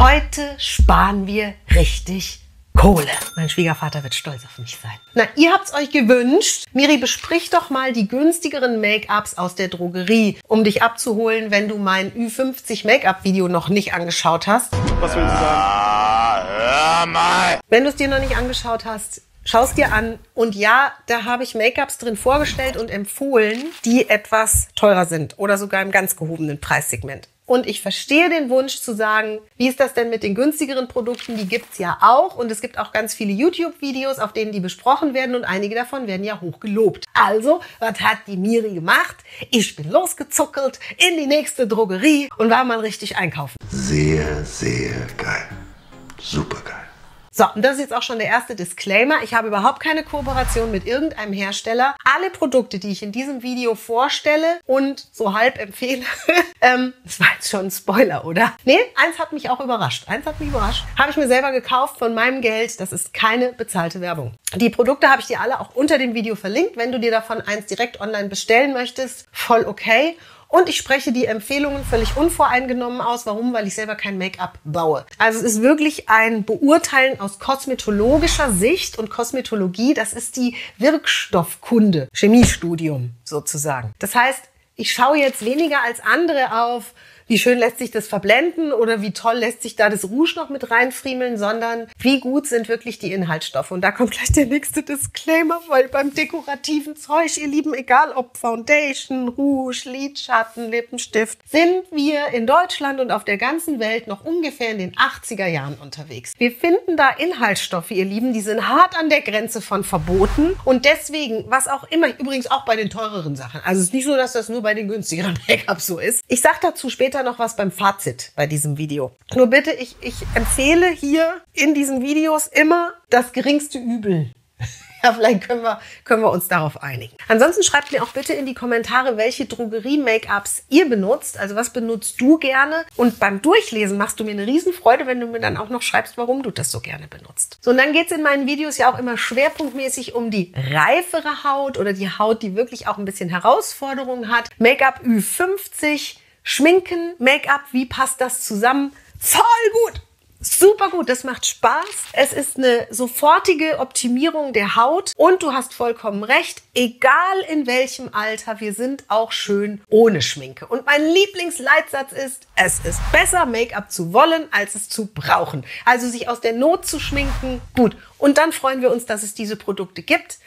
Heute sparen wir richtig Kohle. Mein Schwiegervater wird stolz auf mich sein. Na, ihr habt's euch gewünscht. Miri, besprich doch mal die günstigeren Make-ups aus der Drogerie, um dich abzuholen, wenn du mein Ü50 Make-up-Video noch nicht angeschaut hast. Was willst du sagen? Hör mal! Wenn du es dir noch nicht angeschaut hast, Schau's dir an. Und ja, da habe ich Make-ups drin vorgestellt und empfohlen, die etwas teurer sind oder sogar im ganz gehobenen Preissegment. Und ich verstehe den Wunsch zu sagen, wie ist das denn mit den günstigeren Produkten? Die gibt's ja auch. Und es gibt auch ganz viele YouTube-Videos, auf denen die besprochen werden. Und einige davon werden ja hoch gelobt. Also, was hat die Miri gemacht? Ich bin losgezuckelt in die nächste Drogerie und war mal richtig einkaufen. Sehr, sehr geil. Super geil. So, und das ist jetzt auch schon der erste Disclaimer. Ich habe überhaupt keine Kooperation mit irgendeinem Hersteller. Alle Produkte, die ich in diesem Video vorstelle und so halb empfehle, ähm, das war jetzt schon ein Spoiler, oder? Nee, eins hat mich auch überrascht. Eins hat mich überrascht. Habe ich mir selber gekauft von meinem Geld. Das ist keine bezahlte Werbung. Die Produkte habe ich dir alle auch unter dem Video verlinkt. Wenn du dir davon eins direkt online bestellen möchtest, voll okay. Und ich spreche die Empfehlungen völlig unvoreingenommen aus. Warum? Weil ich selber kein Make-up baue. Also es ist wirklich ein Beurteilen aus kosmetologischer Sicht und Kosmetologie, das ist die Wirkstoffkunde, Chemiestudium sozusagen. Das heißt, ich schaue jetzt weniger als andere auf wie schön lässt sich das verblenden oder wie toll lässt sich da das Rouge noch mit reinfriemeln, sondern wie gut sind wirklich die Inhaltsstoffe. Und da kommt gleich der nächste Disclaimer, weil beim dekorativen Zeug, ihr Lieben, egal ob Foundation, Rouge, Lidschatten, Lippenstift, sind wir in Deutschland und auf der ganzen Welt noch ungefähr in den 80er Jahren unterwegs. Wir finden da Inhaltsstoffe, ihr Lieben, die sind hart an der Grenze von verboten und deswegen, was auch immer, übrigens auch bei den teureren Sachen. Also es ist nicht so, dass das nur bei den günstigeren Make-up so ist. Ich sag dazu später später noch was beim Fazit bei diesem Video. Nur bitte, ich, ich empfehle hier in diesen Videos immer das geringste Übel. Ja, vielleicht können wir, können wir uns darauf einigen. Ansonsten schreibt mir auch bitte in die Kommentare, welche Drogerie-Make-ups ihr benutzt. Also was benutzt du gerne? Und beim Durchlesen machst du mir eine Riesenfreude, wenn du mir dann auch noch schreibst, warum du das so gerne benutzt. So, und dann geht's in meinen Videos ja auch immer schwerpunktmäßig um die reifere Haut oder die Haut, die wirklich auch ein bisschen Herausforderungen hat. Make-up Ü50, Schminken, Make-up, wie passt das zusammen? Voll gut! Super gut, das macht Spaß. Es ist eine sofortige Optimierung der Haut und du hast vollkommen recht, egal in welchem Alter, wir sind auch schön ohne Schminke. Und mein Lieblingsleitsatz ist, es ist besser Make-up zu wollen, als es zu brauchen. Also sich aus der Not zu schminken, gut. Und dann freuen wir uns, dass es diese Produkte gibt.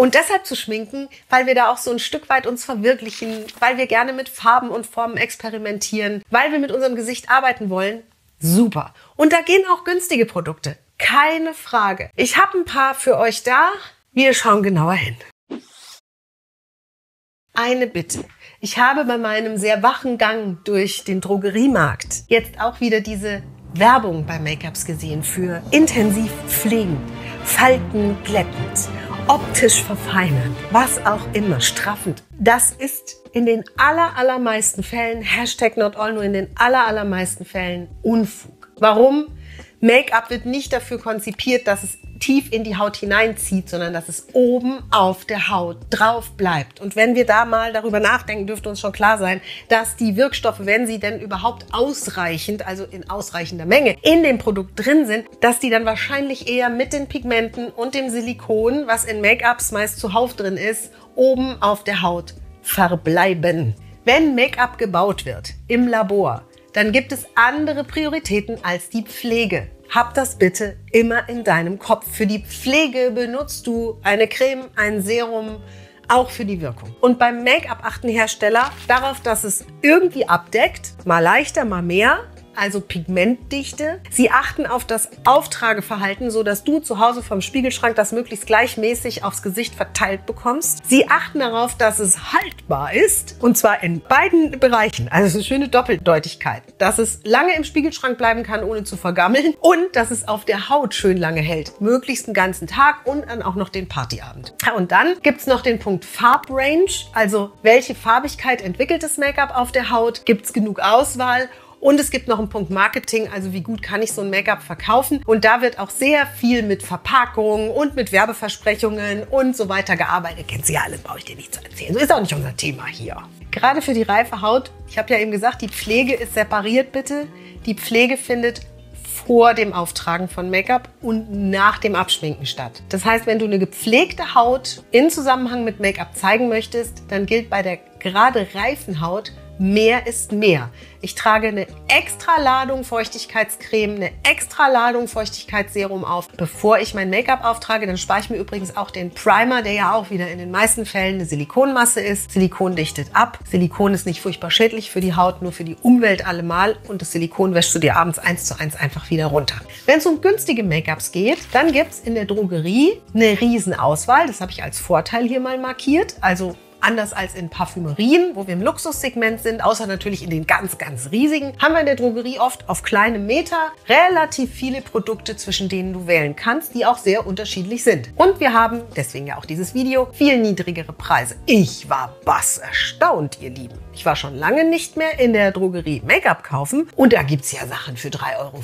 Und deshalb zu schminken, weil wir da auch so ein Stück weit uns verwirklichen, weil wir gerne mit Farben und Formen experimentieren, weil wir mit unserem Gesicht arbeiten wollen. Super. Und da gehen auch günstige Produkte. Keine Frage. Ich habe ein paar für euch da. Wir schauen genauer hin. Eine Bitte. Ich habe bei meinem sehr wachen Gang durch den Drogeriemarkt jetzt auch wieder diese Werbung bei Make-ups gesehen für intensiv pflegen, Falten glättend optisch verfeinern, was auch immer, straffend. Das ist in den aller, allermeisten Fällen, Hashtag not all, nur in den aller, allermeisten Fällen Unfug. Warum? Make-up wird nicht dafür konzipiert, dass es tief in die Haut hineinzieht, sondern dass es oben auf der Haut drauf bleibt. Und wenn wir da mal darüber nachdenken, dürfte uns schon klar sein, dass die Wirkstoffe, wenn sie denn überhaupt ausreichend, also in ausreichender Menge in dem Produkt drin sind, dass die dann wahrscheinlich eher mit den Pigmenten und dem Silikon, was in Make-ups meist zuhauf drin ist, oben auf der Haut verbleiben. Wenn Make-up gebaut wird im Labor, dann gibt es andere Prioritäten als die Pflege. Hab das bitte immer in deinem Kopf. Für die Pflege benutzt du eine Creme, ein Serum, auch für die Wirkung. Und beim Make-up achten Hersteller darauf, dass es irgendwie abdeckt, mal leichter, mal mehr, also Pigmentdichte. Sie achten auf das Auftrageverhalten, so dass du zu Hause vom Spiegelschrank das möglichst gleichmäßig aufs Gesicht verteilt bekommst. Sie achten darauf, dass es haltbar ist und zwar in beiden Bereichen. Also es ist eine schöne Doppeldeutigkeit, dass es lange im Spiegelschrank bleiben kann, ohne zu vergammeln und dass es auf der Haut schön lange hält, möglichst den ganzen Tag und dann auch noch den Partyabend. Und dann gibt es noch den Punkt Farbrange, also welche Farbigkeit entwickelt das Make-up auf der Haut? Gibt es genug Auswahl? Und es gibt noch einen Punkt Marketing, also wie gut kann ich so ein Make-up verkaufen. Und da wird auch sehr viel mit Verpackung und mit Werbeversprechungen und so weiter gearbeitet. Kennt Sie ja alles, brauche ich dir nicht zu erzählen. So ist auch nicht unser Thema hier. Gerade für die reife Haut, ich habe ja eben gesagt, die Pflege ist separiert bitte. Die Pflege findet vor dem Auftragen von Make-up und nach dem Abschminken statt. Das heißt, wenn du eine gepflegte Haut in Zusammenhang mit Make-up zeigen möchtest, dann gilt bei der gerade reifen Haut, mehr ist mehr. Ich trage eine extra Ladung Feuchtigkeitscreme, eine extra Ladung Feuchtigkeitsserum auf, bevor ich mein Make-up auftrage. Dann spare ich mir übrigens auch den Primer, der ja auch wieder in den meisten Fällen eine Silikonmasse ist. Silikon dichtet ab. Silikon ist nicht furchtbar schädlich für die Haut, nur für die Umwelt allemal. Und das Silikon wäschst du dir abends eins zu eins einfach wieder runter. Wenn es um günstige Make-ups geht, dann gibt es in der Drogerie eine Riesenauswahl. Das habe ich als Vorteil hier mal markiert. Also Anders als in Parfümerien, wo wir im Luxussegment sind, außer natürlich in den ganz, ganz riesigen, haben wir in der Drogerie oft auf kleine Meter relativ viele Produkte, zwischen denen du wählen kannst, die auch sehr unterschiedlich sind. Und wir haben, deswegen ja auch dieses Video, viel niedrigere Preise. Ich war bass erstaunt, ihr Lieben. Ich war schon lange nicht mehr in der Drogerie Make-up kaufen und da gibt es ja Sachen für 3,95 Euro.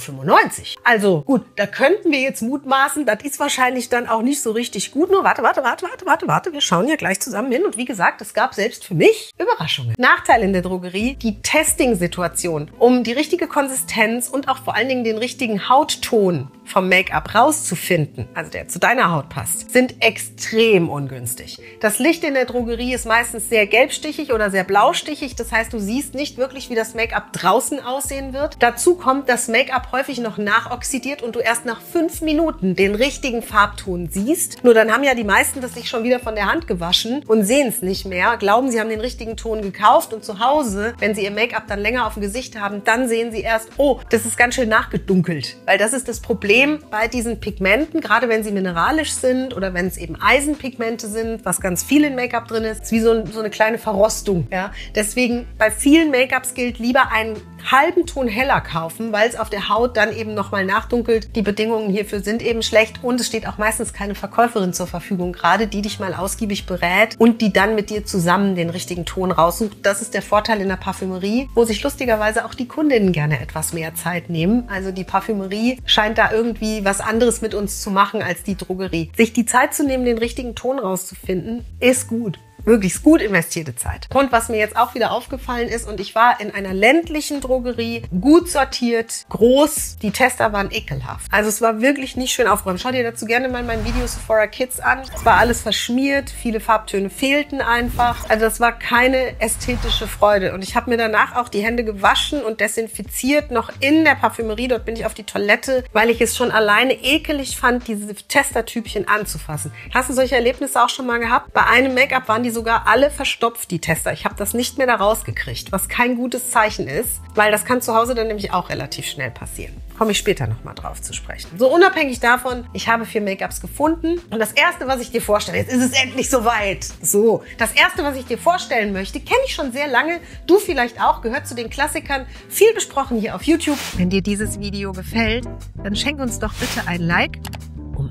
Also gut, da könnten wir jetzt mutmaßen, das ist wahrscheinlich dann auch nicht so richtig gut. Nur warte, warte, warte, warte, warte, warte. Wir schauen ja gleich zusammen hin. Und wie gesagt, es gab selbst für mich Überraschungen. Nachteil in der Drogerie, die Testing-Situation, um die richtige Konsistenz und auch vor allen Dingen den richtigen Hautton vom Make-up rauszufinden, also der zu deiner Haut passt, sind extrem ungünstig. Das Licht in der Drogerie ist meistens sehr gelbstichig oder sehr blaustichig. Das heißt, du siehst nicht wirklich, wie das Make-up draußen aussehen wird. Dazu kommt, dass Make-up häufig noch nachoxidiert und du erst nach fünf Minuten den richtigen Farbton siehst. Nur dann haben ja die meisten das sich schon wieder von der Hand gewaschen und sehen es nicht mehr, glauben, sie haben den richtigen Ton gekauft und zu Hause, wenn sie ihr Make-up dann länger auf dem Gesicht haben, dann sehen sie erst, oh, das ist ganz schön nachgedunkelt. Weil das ist das Problem Problem bei diesen Pigmenten, gerade wenn sie mineralisch sind oder wenn es eben Eisenpigmente sind, was ganz viel in Make-up drin ist, ist wie so, so eine kleine Verrostung. Ja? Deswegen bei vielen Make-ups gilt lieber einen halben Ton heller kaufen, weil es auf der Haut dann eben nochmal nachdunkelt. Die Bedingungen hierfür sind eben schlecht und es steht auch meistens keine Verkäuferin zur Verfügung, gerade die dich mal ausgiebig berät und die dann mit dir zusammen den richtigen Ton raussucht. Das ist der Vorteil in der Parfümerie, wo sich lustigerweise auch die Kundinnen gerne etwas mehr Zeit nehmen. Also die Parfümerie scheint da irgendwie was anderes mit uns zu machen als die Drogerie. Sich die Zeit zu nehmen, den richtigen Ton rauszufinden, ist gut wirklich gut investierte Zeit. Und was mir jetzt auch wieder aufgefallen ist, und ich war in einer ländlichen Drogerie, gut sortiert, groß. Die Tester waren ekelhaft. Also es war wirklich nicht schön aufgeräumt. Schau dir dazu gerne mal mein Video Sephora Kids an. Es war alles verschmiert, viele Farbtöne fehlten einfach. Also das war keine ästhetische Freude. Und ich habe mir danach auch die Hände gewaschen und desinfiziert, noch in der Parfümerie. Dort bin ich auf die Toilette, weil ich es schon alleine ekelig fand, diese Testertypchen anzufassen. Hast du solche Erlebnisse auch schon mal gehabt? Bei einem Make-up waren die sogar alle verstopft, die Tester. Ich habe das nicht mehr da rausgekriegt, was kein gutes Zeichen ist, weil das kann zu Hause dann nämlich auch relativ schnell passieren. Komme ich später nochmal drauf zu sprechen. So unabhängig davon, ich habe vier Make-ups gefunden. Und das erste, was ich dir vorstelle, jetzt ist es endlich soweit. So, das erste, was ich dir vorstellen möchte, kenne ich schon sehr lange. Du vielleicht auch, gehört zu den Klassikern. Viel besprochen hier auf YouTube. Wenn dir dieses Video gefällt, dann schenk uns doch bitte ein Like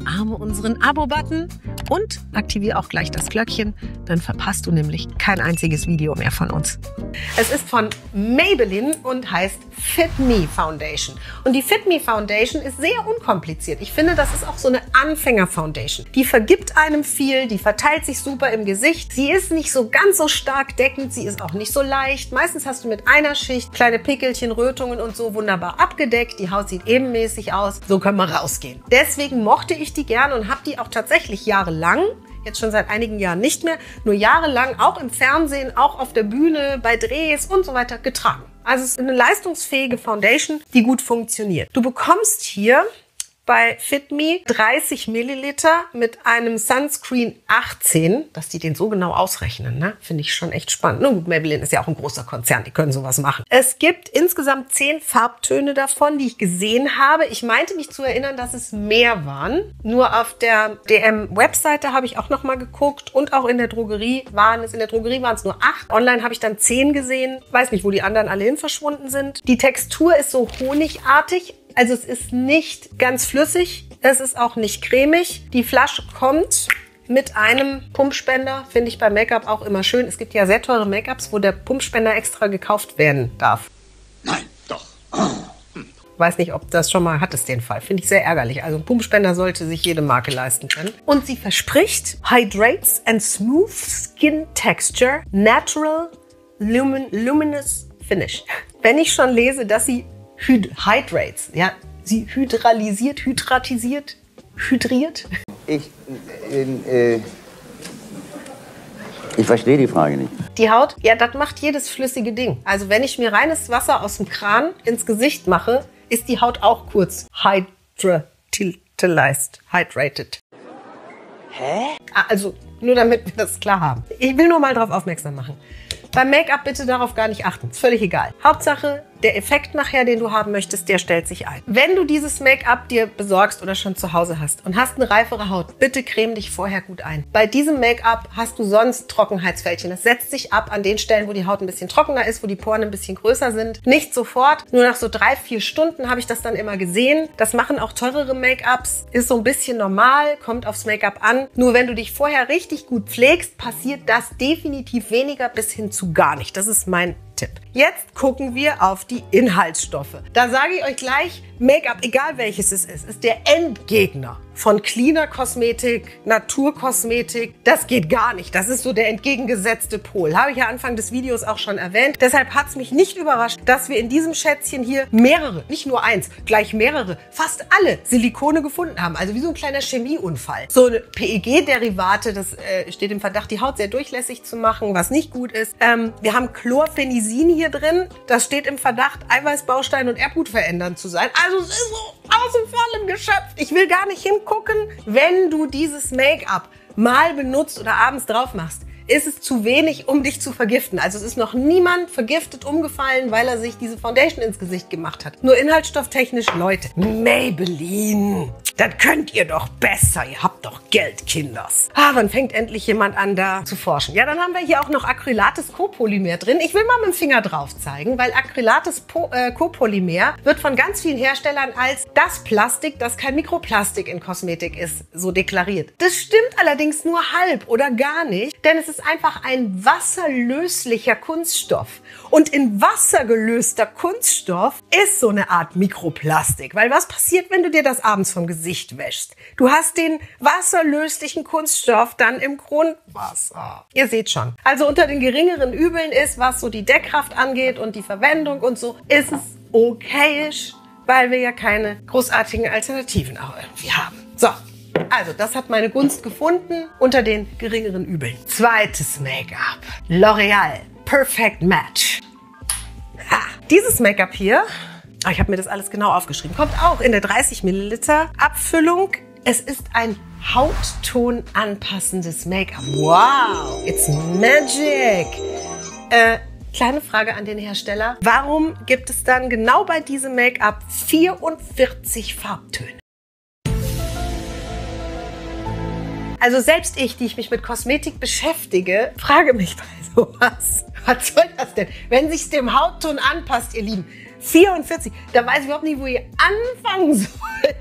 umarme unseren Abo-Button und aktiviere auch gleich das Glöckchen, dann verpasst du nämlich kein einziges Video mehr von uns. Es ist von Maybelline und heißt Fit Me Foundation. Und die Fit Me Foundation ist sehr unkompliziert. Ich finde, das ist auch so eine Anfänger-Foundation. Die vergibt einem viel, die verteilt sich super im Gesicht. Sie ist nicht so ganz so stark deckend, sie ist auch nicht so leicht. Meistens hast du mit einer Schicht kleine Pickelchen, Rötungen und so wunderbar abgedeckt. Die Haut sieht ebenmäßig aus. So können wir rausgehen. Deswegen mochte ich die gerne und habe die auch tatsächlich jahrelang jetzt schon seit einigen Jahren nicht mehr, nur jahrelang auch im Fernsehen, auch auf der Bühne, bei Drehs und so weiter getragen. Also es ist eine leistungsfähige Foundation, die gut funktioniert. Du bekommst hier bei FitMe 30 Milliliter mit einem Sunscreen 18, dass die den so genau ausrechnen, ne? finde ich schon echt spannend. Nun gut, Maybelline ist ja auch ein großer Konzern, die können sowas machen. Es gibt insgesamt 10 Farbtöne davon, die ich gesehen habe. Ich meinte mich zu erinnern, dass es mehr waren. Nur auf der DM-Webseite habe ich auch noch mal geguckt und auch in der Drogerie waren es, in der Drogerie waren es nur 8. Online habe ich dann 10 gesehen. Weiß nicht, wo die anderen alle hin verschwunden sind. Die Textur ist so honigartig, also es ist nicht ganz flüssig, es ist auch nicht cremig. Die Flasche kommt mit einem Pumpspender, finde ich bei Make-up auch immer schön. Es gibt ja sehr teure Make-ups, wo der Pumpspender extra gekauft werden darf. Nein, doch. Weiß nicht, ob das schon mal hat es den Fall. Finde ich sehr ärgerlich. Also ein Pumpspender sollte sich jede Marke leisten können. Und sie verspricht Hydrates and Smooth Skin Texture Natural Lumin Luminous Finish. Wenn ich schon lese, dass sie Hydrates, ja, sie hydralisiert, hydratisiert, hydriert? Ich, äh, äh, ich verstehe die Frage nicht. Die Haut, ja, das macht jedes flüssige Ding. Also wenn ich mir reines Wasser aus dem Kran ins Gesicht mache, ist die Haut auch kurz hydratized, hydrated. Hä? Also nur damit wir das klar haben. Ich will nur mal darauf aufmerksam machen. Beim Make-up bitte darauf gar nicht achten. Ist völlig egal. Hauptsache, der Effekt nachher, den du haben möchtest, der stellt sich ein. Wenn du dieses Make-up dir besorgst oder schon zu Hause hast und hast eine reifere Haut, bitte creme dich vorher gut ein. Bei diesem Make-up hast du sonst Trockenheitsfältchen. Das setzt sich ab an den Stellen, wo die Haut ein bisschen trockener ist, wo die Poren ein bisschen größer sind. Nicht sofort, nur nach so drei, vier Stunden habe ich das dann immer gesehen. Das machen auch teurere Make-ups. Ist so ein bisschen normal, kommt aufs Make-up an. Nur wenn du dich vorher richtig gut pflegst, passiert das definitiv weniger bis hin zu gar nicht. Das ist mein Tipp. Jetzt gucken wir auf die Inhaltsstoffe. Da sage ich euch gleich, Make-up, egal welches es ist, ist der Endgegner von cleaner Kosmetik, Naturkosmetik. Das geht gar nicht. Das ist so der entgegengesetzte Pol. Habe ich ja Anfang des Videos auch schon erwähnt. Deshalb hat es mich nicht überrascht, dass wir in diesem Schätzchen hier mehrere, nicht nur eins, gleich mehrere, fast alle Silikone gefunden haben. Also wie so ein kleiner Chemieunfall. So eine PEG-Derivate, das äh, steht im Verdacht, die Haut sehr durchlässig zu machen, was nicht gut ist. Ähm, wir haben Chlorphenisin hier drin. Das steht im Verdacht, Eiweißbaustein und Erbgut verändern zu sein. Also es ist so aus dem Vollen geschöpft. Ich will gar nicht hingucken, wenn du dieses Make-up mal benutzt oder abends drauf machst ist es zu wenig, um dich zu vergiften. Also es ist noch niemand vergiftet umgefallen, weil er sich diese Foundation ins Gesicht gemacht hat. Nur inhaltsstofftechnisch, Leute. Maybelline. Das könnt ihr doch besser. Ihr habt doch Geld, Kinders. Ah, wann fängt endlich jemand an, da zu forschen? Ja, dann haben wir hier auch noch Acrylates Copolymer drin. Ich will mal mit dem Finger drauf zeigen, weil Acrylates äh, Copolymer wird von ganz vielen Herstellern als das Plastik, das kein Mikroplastik in Kosmetik ist, so deklariert. Das stimmt allerdings nur halb oder gar nicht, denn es ist einfach ein wasserlöslicher Kunststoff. Und in Wasser gelöster Kunststoff ist so eine Art Mikroplastik. Weil was passiert, wenn du dir das abends vom Gesicht wäschst? Du hast den wasserlöslichen Kunststoff dann im Grundwasser. Ihr seht schon. Also unter den geringeren Übeln ist, was so die Deckkraft angeht und die Verwendung und so, ist es okayisch, weil wir ja keine großartigen Alternativen auch irgendwie haben. So, also, das hat meine Gunst gefunden unter den geringeren Übeln. Zweites Make-up. L'Oreal Perfect Match. Ha. Dieses Make-up hier, oh, ich habe mir das alles genau aufgeschrieben, kommt auch in der 30 Milliliter Abfüllung. Es ist ein Hautton anpassendes Make-up. Wow, it's magic. Äh, kleine Frage an den Hersteller. Warum gibt es dann genau bei diesem Make-up 44 Farbtöne? Also selbst ich, die ich mich mit Kosmetik beschäftige, frage mich bei sowas. Was soll das denn? Wenn sich dem Hautton anpasst, ihr Lieben. 44, da weiß ich überhaupt nicht, wo ihr anfangen sollt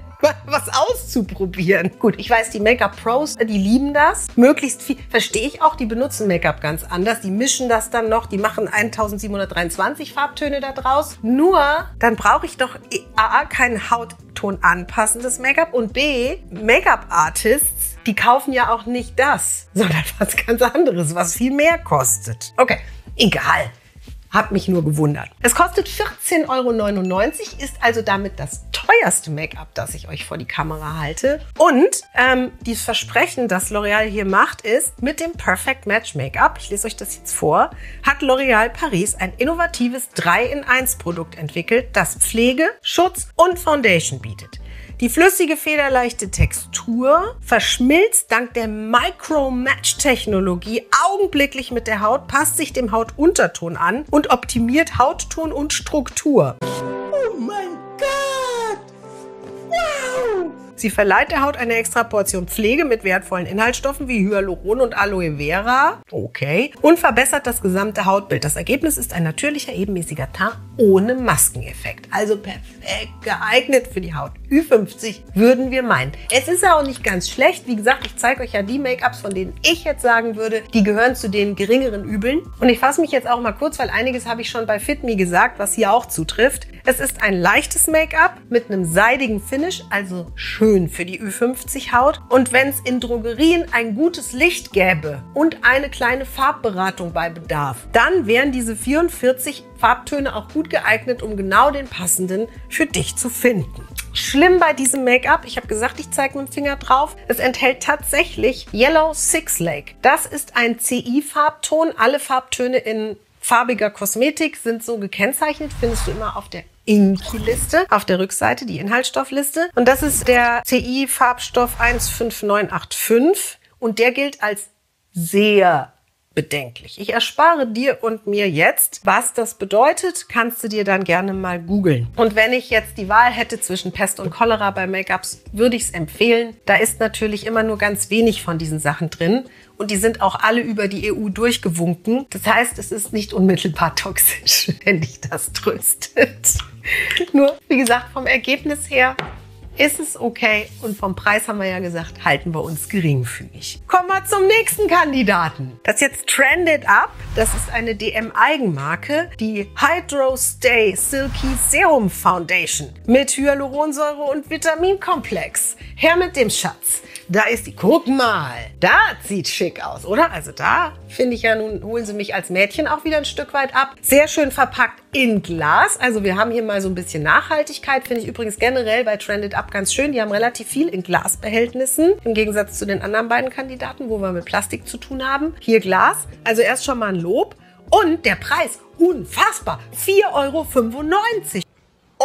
was auszuprobieren. Gut, ich weiß, die Make-up-Pros, die lieben das. Möglichst viel, verstehe ich auch, die benutzen Make-up ganz anders. Die mischen das dann noch, die machen 1723 Farbtöne da draus. Nur, dann brauche ich doch A, kein Hautton anpassendes Make-up und B, Make-up-Artists die kaufen ja auch nicht das, sondern was ganz anderes, was viel mehr kostet. Okay, egal. Hab mich nur gewundert. Es kostet 14,99 Euro, ist also damit das teuerste Make-up, das ich euch vor die Kamera halte. Und ähm, dieses Versprechen, das L'Oreal hier macht, ist, mit dem Perfect Match Make-up, ich lese euch das jetzt vor, hat L'Oreal Paris ein innovatives 3-in-1-Produkt entwickelt, das Pflege, Schutz und Foundation bietet. Die flüssige, federleichte Textur verschmilzt dank der Micro-Match-Technologie augenblicklich mit der Haut, passt sich dem Hautunterton an und optimiert Hautton und Struktur. Sie verleiht der Haut eine extra Portion Pflege mit wertvollen Inhaltsstoffen wie Hyaluron und Aloe Vera. Okay. Und verbessert das gesamte Hautbild. Das Ergebnis ist ein natürlicher, ebenmäßiger Teint ohne Maskeneffekt. Also perfekt geeignet für die Haut. Ü50 würden wir meinen. Es ist auch nicht ganz schlecht. Wie gesagt, ich zeige euch ja die Make-ups, von denen ich jetzt sagen würde, die gehören zu den geringeren Übeln. Und ich fasse mich jetzt auch mal kurz, weil einiges habe ich schon bei Fit Me gesagt, was hier auch zutrifft. Es ist ein leichtes Make-up mit einem seidigen Finish, also schön für die Ü50-Haut. Und wenn es in Drogerien ein gutes Licht gäbe und eine kleine Farbberatung bei Bedarf, dann wären diese 44 Farbtöne auch gut geeignet, um genau den passenden für dich zu finden. schlimm bei diesem Make-up. Ich habe gesagt, ich zeige mit dem Finger drauf. Es enthält tatsächlich Yellow Six Lake. Das ist ein CI-Farbton. Alle Farbtöne in farbiger Kosmetik sind so gekennzeichnet. Findest du immer auf der Inki-Liste auf der Rückseite, die Inhaltsstoffliste. Und das ist der CI-Farbstoff 15985 und der gilt als sehr bedenklich. Ich erspare dir und mir jetzt, was das bedeutet, kannst du dir dann gerne mal googeln. Und wenn ich jetzt die Wahl hätte zwischen Pest und Cholera bei Make-ups, würde ich es empfehlen. Da ist natürlich immer nur ganz wenig von diesen Sachen drin und die sind auch alle über die EU durchgewunken. Das heißt, es ist nicht unmittelbar toxisch, wenn dich das tröstet. Nur, wie gesagt, vom Ergebnis her ist es okay. Und vom Preis haben wir ja gesagt, halten wir uns geringfügig. Kommen wir zum nächsten Kandidaten. Das jetzt Trended Up. Das ist eine DM-Eigenmarke, die Hydro Stay Silky Serum Foundation mit Hyaluronsäure und Vitaminkomplex. Her mit dem Schatz. Da ist die, guck mal, da sieht schick aus, oder? Also da finde ich ja nun, holen sie mich als Mädchen auch wieder ein Stück weit ab. Sehr schön verpackt in Glas. Also wir haben hier mal so ein bisschen Nachhaltigkeit. Finde ich übrigens generell bei Trended Up ganz schön. Die haben relativ viel in Glasbehältnissen. Im Gegensatz zu den anderen beiden Kandidaten, wo wir mit Plastik zu tun haben. Hier Glas. Also erst schon mal ein Lob. Und der Preis, unfassbar, 4,95 Euro.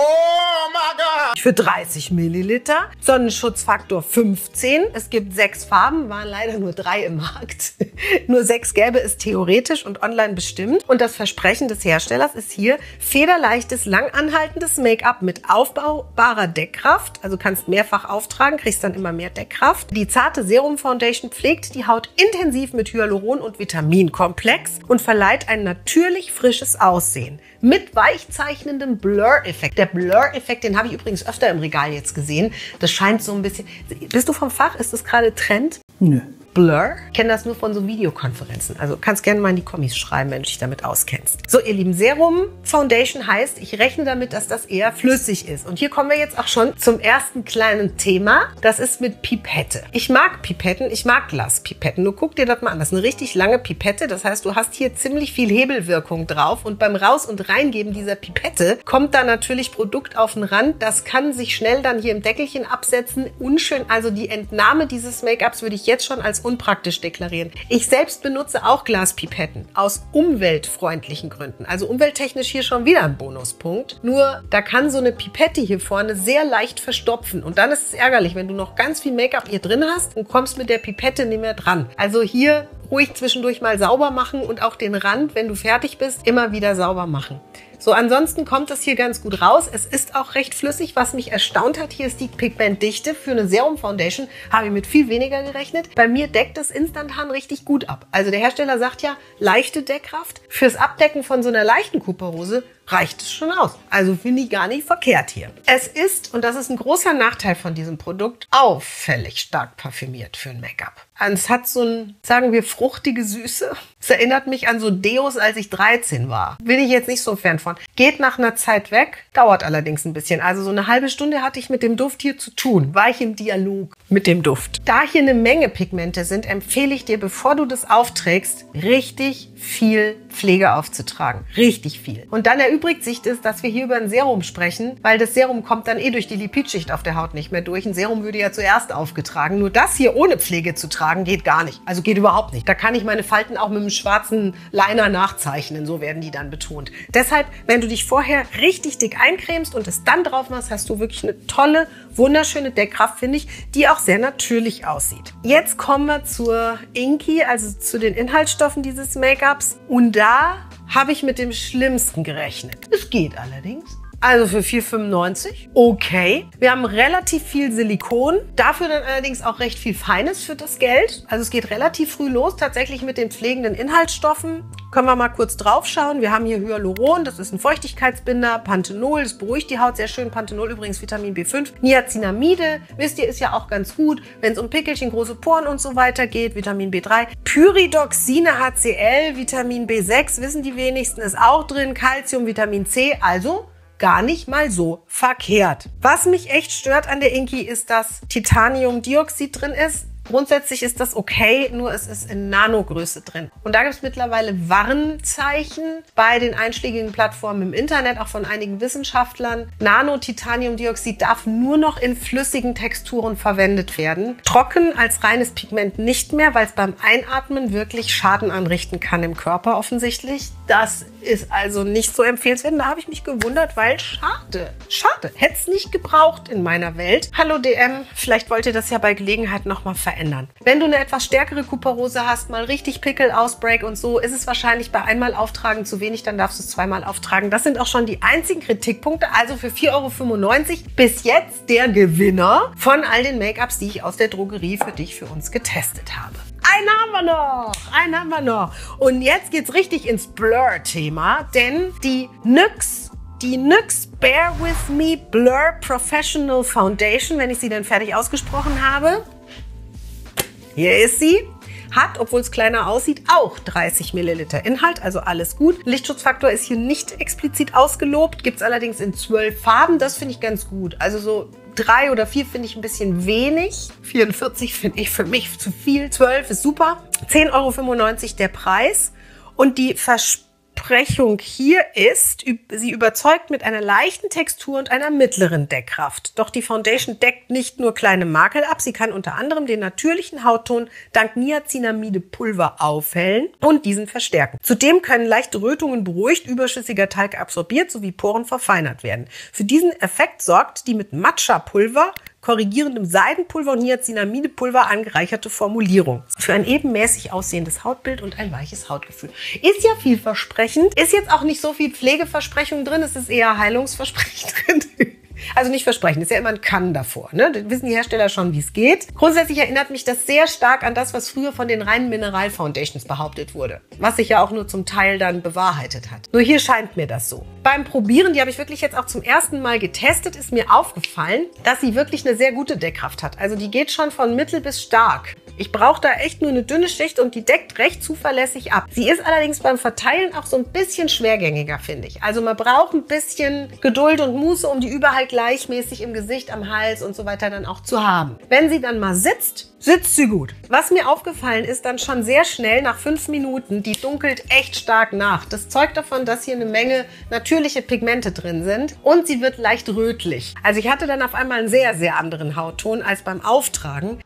Oh my God! Für 30 Milliliter. Sonnenschutzfaktor 15. Es gibt sechs Farben, waren leider nur drei im Markt. nur sechs gäbe es theoretisch und online bestimmt. Und das Versprechen des Herstellers ist hier federleichtes, langanhaltendes Make-up mit aufbaubarer Deckkraft. Also kannst mehrfach auftragen, kriegst dann immer mehr Deckkraft. Die zarte Serum Foundation pflegt die Haut intensiv mit Hyaluron und Vitaminkomplex und verleiht ein natürlich frisches Aussehen mit weichzeichnendem Blur-Effekt. Der Blur-Effekt, den habe ich übrigens öfter im Regal jetzt gesehen. Das scheint so ein bisschen. Bist du vom Fach? Ist das gerade Trend? Nö. Blur. Ich kenne das nur von so Videokonferenzen. Also kannst gerne mal in die Kommis schreiben, wenn du dich damit auskennst. So, ihr Lieben, Serum Foundation heißt, ich rechne damit, dass das eher flüssig ist. Und hier kommen wir jetzt auch schon zum ersten kleinen Thema. Das ist mit Pipette. Ich mag Pipetten, ich mag Glaspipetten. Nur guck dir das mal an. Das ist eine richtig lange Pipette. Das heißt, du hast hier ziemlich viel Hebelwirkung drauf. Und beim Raus- und Reingeben dieser Pipette kommt da natürlich Produkt auf den Rand. Das kann sich schnell dann hier im Deckelchen absetzen. Unschön. Also die Entnahme dieses Make-ups würde ich jetzt schon als unpraktisch deklarieren. Ich selbst benutze auch Glaspipetten aus umweltfreundlichen Gründen. Also umwelttechnisch hier schon wieder ein Bonuspunkt. Nur da kann so eine Pipette hier vorne sehr leicht verstopfen. Und dann ist es ärgerlich, wenn du noch ganz viel Make-up hier drin hast und kommst mit der Pipette nicht mehr dran. Also hier ruhig zwischendurch mal sauber machen und auch den Rand, wenn du fertig bist, immer wieder sauber machen. So, ansonsten kommt das hier ganz gut raus. Es ist auch recht flüssig. Was mich erstaunt hat, hier ist die Pigmentdichte. Für eine Serum Foundation habe ich mit viel weniger gerechnet. Bei mir deckt es instantan richtig gut ab. Also der Hersteller sagt ja, leichte Deckkraft. Fürs Abdecken von so einer leichten Kuperose reicht es schon aus. Also finde ich gar nicht verkehrt hier. Es ist, und das ist ein großer Nachteil von diesem Produkt, auffällig stark parfümiert für ein Make-up. Es hat so ein, sagen wir, fruchtige Süße. Es erinnert mich an so Deos, als ich 13 war. Bin ich jetzt nicht so Fan von. Geht nach einer Zeit weg, dauert allerdings ein bisschen. Also so eine halbe Stunde hatte ich mit dem Duft hier zu tun. War ich im Dialog mit dem Duft. Da hier eine Menge Pigmente sind, empfehle ich dir, bevor du das aufträgst, richtig viel Pflege aufzutragen. Richtig viel. Und dann erübrigt sich das, dass wir hier über ein Serum sprechen, weil das Serum kommt dann eh durch die Lipidschicht auf der Haut nicht mehr durch. Ein Serum würde ja zuerst aufgetragen. Nur das hier ohne Pflege zu tragen, geht gar nicht. Also geht überhaupt nicht. Da kann ich meine Falten auch mit einem schwarzen Liner nachzeichnen. So werden die dann betont. Deshalb, wenn du dich vorher richtig dick eincremst und es dann drauf machst, hast du wirklich eine tolle, wunderschöne Deckkraft, finde ich, die auch sehr natürlich aussieht. Jetzt kommen wir zur Inky, also zu den Inhaltsstoffen dieses Make-ups. Und da habe ich mit dem Schlimmsten gerechnet. Es geht allerdings. Also für 4,95. Okay. Wir haben relativ viel Silikon. Dafür dann allerdings auch recht viel Feines für das Geld. Also es geht relativ früh los, tatsächlich mit den pflegenden Inhaltsstoffen. Können wir mal kurz drauf schauen. Wir haben hier Hyaluron, das ist ein Feuchtigkeitsbinder. Panthenol, das beruhigt die Haut sehr schön. Panthenol übrigens Vitamin B5. Niacinamide, wisst ihr, ist ja auch ganz gut, wenn es um Pickelchen, große Poren und so weiter geht. Vitamin B3. Pyridoxine HCl, Vitamin B6, wissen die wenigsten, ist auch drin. Calcium, Vitamin C. Also gar nicht mal so verkehrt. Was mich echt stört an der Inki ist, dass Titaniumdioxid drin ist. Grundsätzlich ist das okay, nur es ist in Nanogröße drin. Und da gibt es mittlerweile Warnzeichen bei den einschlägigen Plattformen im Internet, auch von einigen Wissenschaftlern. Nano-Titaniumdioxid darf nur noch in flüssigen Texturen verwendet werden. Trocken als reines Pigment nicht mehr, weil es beim Einatmen wirklich Schaden anrichten kann im Körper offensichtlich. Das ist also nicht so empfehlenswert. Da habe ich mich gewundert, weil schade, schade. Hätte es nicht gebraucht in meiner Welt. Hallo DM, vielleicht wollt ihr das ja bei Gelegenheit nochmal verändern. Wenn du eine etwas stärkere Kuperose hast, mal richtig Pickel, Ausbreak und so, ist es wahrscheinlich bei einmal auftragen zu wenig, dann darfst du es zweimal auftragen. Das sind auch schon die einzigen Kritikpunkte. Also für 4,95 Euro bis jetzt der Gewinner von all den Make-ups, die ich aus der Drogerie für dich, für uns getestet habe. Einen haben wir noch, einen haben wir noch. Und jetzt geht's richtig ins Blur-Thema, denn die NYX, die NYX Bear With Me Blur Professional Foundation, wenn ich sie dann fertig ausgesprochen habe, hier ist sie. Hat, obwohl es kleiner aussieht, auch 30 Milliliter Inhalt, also alles gut. Lichtschutzfaktor ist hier nicht explizit ausgelobt, gibt es allerdings in zwölf Farben. Das finde ich ganz gut. Also so drei oder vier finde ich ein bisschen wenig. 44 finde ich für mich zu viel. 12 ist super. 10,95 Euro der Preis. Und die Versprechen Versprechung hier ist, sie überzeugt mit einer leichten Textur und einer mittleren Deckkraft. Doch die Foundation deckt nicht nur kleine Makel ab, sie kann unter anderem den natürlichen Hautton dank Niacinamide Pulver aufhellen und diesen verstärken. Zudem können leichte Rötungen beruhigt, überschüssiger Talg absorbiert sowie Poren verfeinert werden. Für diesen Effekt sorgt die mit Matcha Pulver korrigierendem Seidenpulver und Niacinamidepulver angereicherte Formulierung. Für ein ebenmäßig aussehendes Hautbild und ein weiches Hautgefühl. Ist ja vielversprechend. Ist jetzt auch nicht so viel Pflegeversprechung drin. Es ist eher Heilungsversprechen drin. Also nicht versprechen, ist ja immer ein Kann davor. Ne? Das wissen die Hersteller schon, wie es geht. Grundsätzlich erinnert mich das sehr stark an das, was früher von den reinen Mineral-Foundations behauptet wurde. Was sich ja auch nur zum Teil dann bewahrheitet hat. Nur hier scheint mir das so. Beim Probieren, die habe ich wirklich jetzt auch zum ersten Mal getestet, ist mir aufgefallen, dass sie wirklich eine sehr gute Deckkraft hat. Also die geht schon von mittel bis stark. Ich brauche da echt nur eine dünne Schicht und die deckt recht zuverlässig ab. Sie ist allerdings beim Verteilen auch so ein bisschen schwergängiger, finde ich. Also man braucht ein bisschen Geduld und Muße, um die überall gleichmäßig im Gesicht, am Hals und so weiter dann auch zu haben. Wenn sie dann mal sitzt, sitzt sie gut. Was mir aufgefallen ist, dann schon sehr schnell nach fünf Minuten, die dunkelt echt stark nach. Das zeugt davon, dass hier eine Menge natürliche Pigmente drin sind und sie wird leicht rötlich. Also ich hatte dann auf einmal einen sehr, sehr anderen Hautton als beim Auftragen.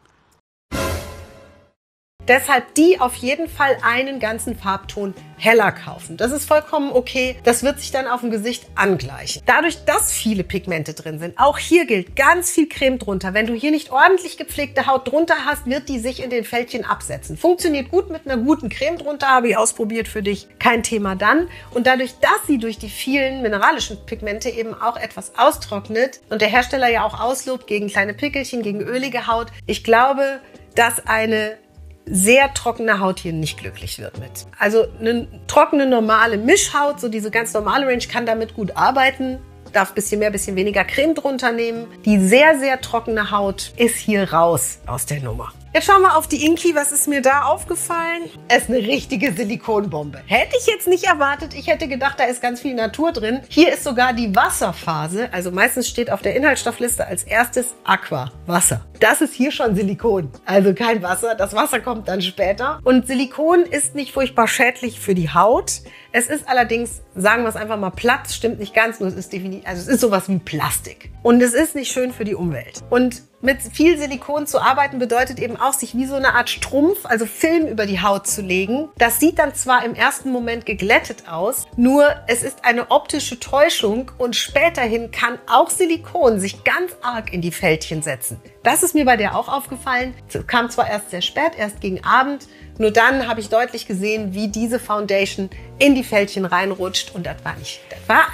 Deshalb die auf jeden Fall einen ganzen Farbton heller kaufen. Das ist vollkommen okay. Das wird sich dann auf dem Gesicht angleichen. Dadurch, dass viele Pigmente drin sind, auch hier gilt ganz viel Creme drunter. Wenn du hier nicht ordentlich gepflegte Haut drunter hast, wird die sich in den Fältchen absetzen. Funktioniert gut mit einer guten Creme drunter, habe ich ausprobiert für dich. Kein Thema dann. Und dadurch, dass sie durch die vielen mineralischen Pigmente eben auch etwas austrocknet und der Hersteller ja auch auslobt gegen kleine Pickelchen, gegen ölige Haut, ich glaube, dass eine sehr trockene Haut hier nicht glücklich wird mit. Also eine trockene, normale Mischhaut, so diese ganz normale Range, kann damit gut arbeiten. Darf ein bisschen mehr, ein bisschen weniger Creme drunter nehmen. Die sehr, sehr trockene Haut ist hier raus aus der Nummer. Jetzt schauen wir auf die Inki. Was ist mir da aufgefallen? Es ist eine richtige Silikonbombe. Hätte ich jetzt nicht erwartet. Ich hätte gedacht, da ist ganz viel Natur drin. Hier ist sogar die Wasserphase. Also meistens steht auf der Inhaltsstoffliste als erstes Aqua, Wasser. Das ist hier schon Silikon. Also kein Wasser. Das Wasser kommt dann später. Und Silikon ist nicht furchtbar schädlich für die Haut. Es ist allerdings, sagen wir es einfach mal platt, stimmt nicht ganz, nur es ist definitiv, also es ist sowas wie Plastik. Und es ist nicht schön für die Umwelt. Und mit viel Silikon zu arbeiten bedeutet eben auch, sich wie so eine Art Strumpf, also Film über die Haut zu legen. Das sieht dann zwar im ersten Moment geglättet aus, nur es ist eine optische Täuschung und späterhin kann auch Silikon sich ganz arg in die Fältchen setzen. Das ist mir bei der auch aufgefallen. Es kam zwar erst sehr spät, erst gegen Abend, nur dann habe ich deutlich gesehen, wie diese Foundation in die Fältchen reinrutscht und das war nicht, das war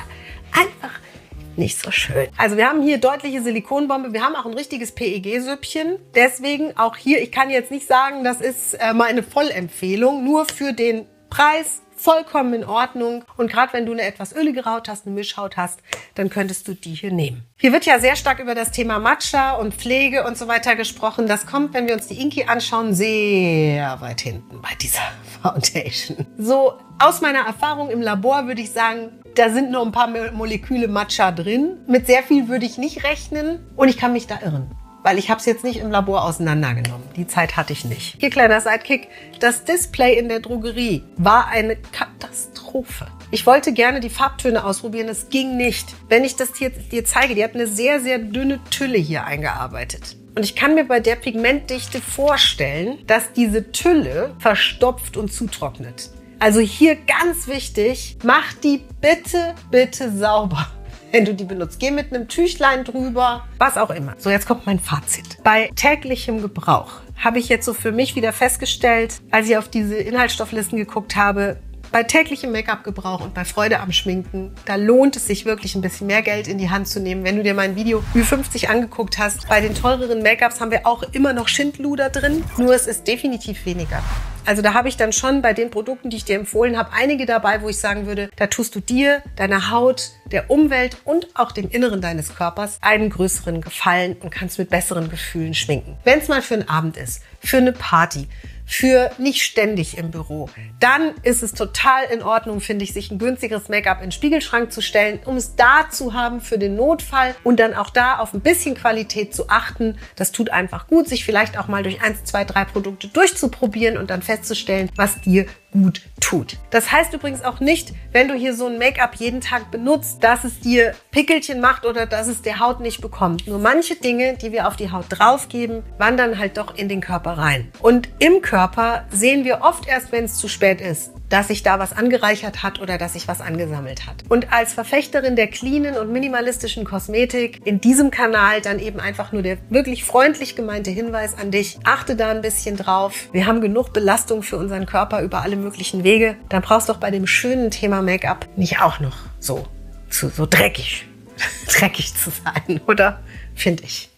einfach nicht so schön. Also wir haben hier deutliche Silikonbombe. Wir haben auch ein richtiges PEG-Süppchen. Deswegen auch hier, ich kann jetzt nicht sagen, das ist äh, meine Vollempfehlung. Nur für den Preis vollkommen in Ordnung. Und gerade wenn du eine etwas öligere Haut hast, eine Mischhaut hast, dann könntest du die hier nehmen. Hier wird ja sehr stark über das Thema Matcha und Pflege und so weiter gesprochen. Das kommt, wenn wir uns die Inki anschauen, sehr weit hinten bei dieser Foundation. So aus meiner Erfahrung im Labor würde ich sagen, da sind nur ein paar Moleküle Matcha drin. Mit sehr viel würde ich nicht rechnen und ich kann mich da irren. weil ich habe es jetzt nicht im Labor auseinandergenommen. Die Zeit hatte ich nicht. Hier kleiner Sidekick. Das Display in der Drogerie war eine Katastrophe. Ich wollte gerne die Farbtöne ausprobieren, es ging nicht. Wenn ich das hier dir zeige, die hat eine sehr, sehr dünne Tülle hier eingearbeitet. Und ich kann mir bei der Pigmentdichte vorstellen, dass diese Tülle verstopft und zutrocknet. Also hier ganz wichtig, mach die bitte, bitte sauber wenn du die benutzt. Geh mit einem Tüchlein drüber, was auch immer. So, jetzt kommt mein Fazit. Bei täglichem Gebrauch habe ich jetzt so für mich wieder festgestellt, als ich auf diese Inhaltsstofflisten geguckt habe, bei täglichem Make-up-Gebrauch und bei Freude am Schminken, da lohnt es sich wirklich ein bisschen mehr Geld in die Hand zu nehmen. Wenn du dir mein Video Ü50 angeguckt hast, bei den teureren Make-ups haben wir auch immer noch Schindluder drin, nur es ist definitiv weniger. Also da habe ich dann schon bei den Produkten, die ich dir empfohlen habe, einige dabei, wo ich sagen würde, da tust du dir, deiner Haut, der Umwelt und auch dem Inneren deines Körpers einen größeren Gefallen und kannst mit besseren Gefühlen schminken. Wenn es mal für einen Abend ist, für eine Party, für nicht ständig im Büro, dann ist es total in Ordnung, finde ich, sich ein günstigeres Make-up in den Spiegelschrank zu stellen, um es da zu haben für den Notfall und dann auch da auf ein bisschen Qualität zu achten. Das tut einfach gut, sich vielleicht auch mal durch eins, zwei, drei Produkte durchzuprobieren und dann festzustellen, was dir gut tut. Das heißt übrigens auch nicht, wenn du hier so ein Make-up jeden Tag benutzt, dass es dir Pickelchen macht oder dass es der Haut nicht bekommt. Nur manche Dinge, die wir auf die Haut draufgeben, wandern halt doch in den Körper rein. Und im Körper sehen wir oft erst, wenn es zu spät ist dass sich da was angereichert hat oder dass sich was angesammelt hat. Und als Verfechterin der cleanen und minimalistischen Kosmetik in diesem Kanal dann eben einfach nur der wirklich freundlich gemeinte Hinweis an dich. Achte da ein bisschen drauf. Wir haben genug Belastung für unseren Körper über alle möglichen Wege. Dann brauchst du doch bei dem schönen Thema Make-up nicht auch noch so, so, so dreckig, dreckig zu sein, oder? Finde ich.